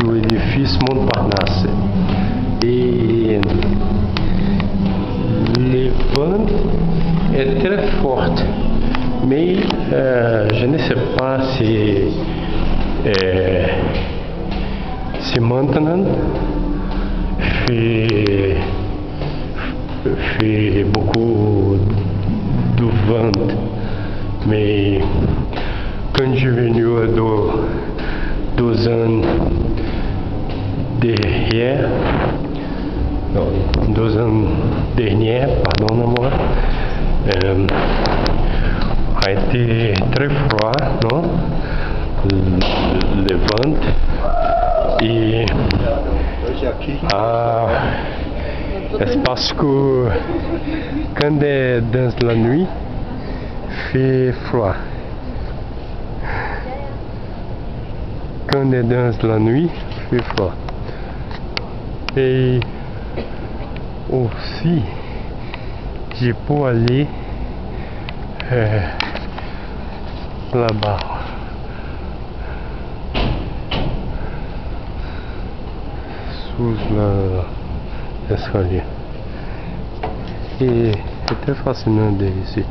do edifício Montparnasse. E levante é très forte, mas euh, je ne sais pas si, euh, si maintenant fait, beaucoup de vent, mais quand je suis à dos, deux ans derrière, non, deux ans dernier, pardon-moi, euh, a été très froid, non? Le, vent ah, dans la nuit, fait froid. Quand est dans la nuit, fait froid. Et aussi, je peux aller euh, là-bas. Sous l'escalier. Et très fascinant de ici.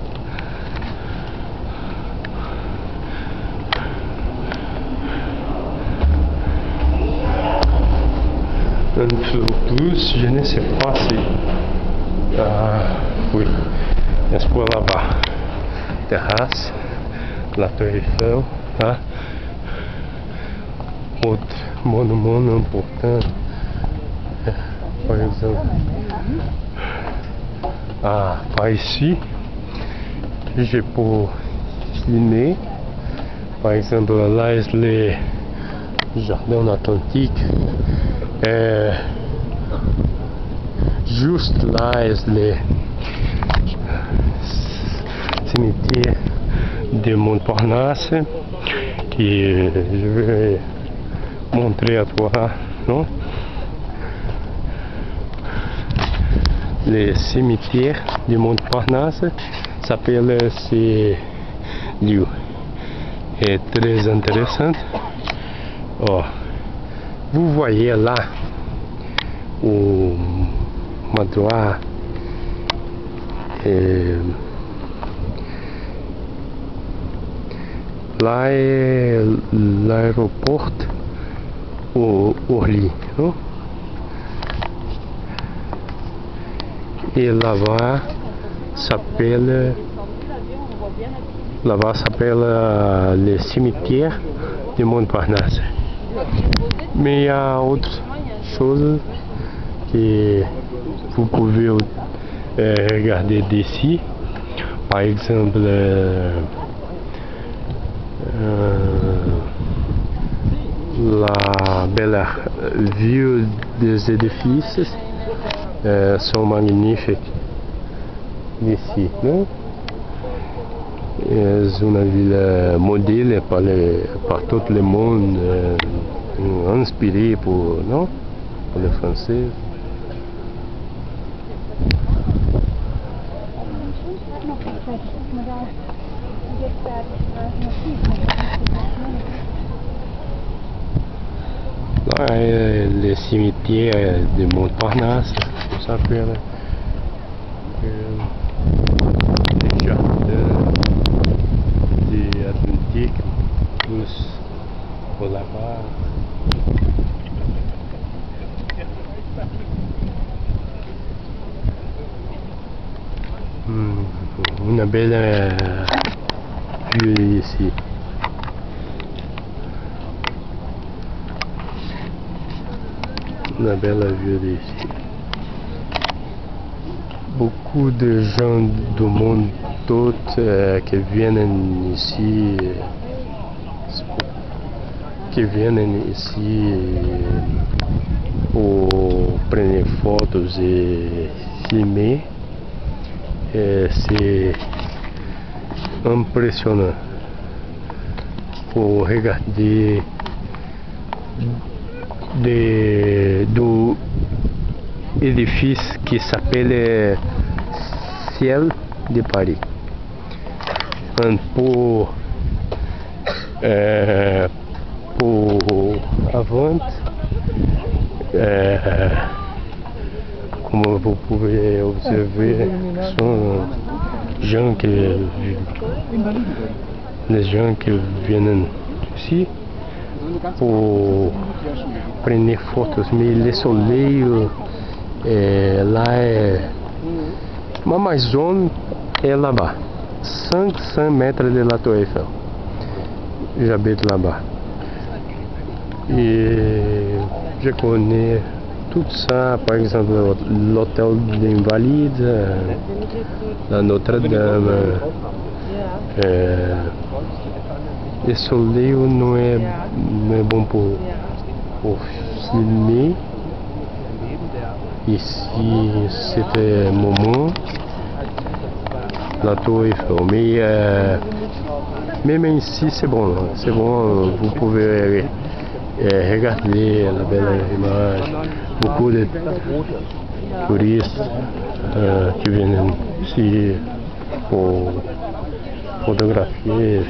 Plus, je ne sais pas si. Ah, oui, est-ce pour là-bas? Terrasse, la Tour Eiffel, tá? Outro monumento importante, por exemplo, ah, par ici, je peux dîner, par exemple, là, le Jardin Atlantique. É, est le cimetière de Montparnasse que je vais montrer à toi, non? Le cimetière de Montparnasse s'appelle ce lieu. É très intéressant. Oh. Vous voyez là o Madroa é, lá é l'aeroporto o Orly não? et là-bas s'appelle là-bas s'appelle le cimetière de Montparnasse mais il y a autre chose que vous pouvez euh, regarder d'ici par exemple euh, la belle vue des édifices euh, sont magnifiques ici non? C'est une ville modèle par, tout le monde, euh, inspirée pour, les Français. Là, euh, le cimetière de Montparnasse, ça s'appelle. Euh, Una belle vue ici. Una belle vue ici. Beaucoup de gens du monde tout euh, qui viennent ici que viennent ici pour prendre photos et filmer. É, c'est impressionnant pour regarder de, do edifício que s'appelle Ciel de Paris. Um, por é, por avante é, como vous pouvez observer, sont gens qui, les gens qui viennent ici pour prendre photos, mais le soleil é, lá é uma Amazônia é là-bas 500 mètres de la Tour Eiffel j'habite là-bas et je connais tout ça par exemple l'hôtel d'invalide la Notre-Dame é, le soleil não é, não é bom pour, pour filmer Ici, c'était moment la tour Eiffel. Mais euh, même ici, c'est bon. C'est bon, vous pouvez euh, regarder la belle image. Beaucoup de touristes euh, qui viennent ici pour photographier,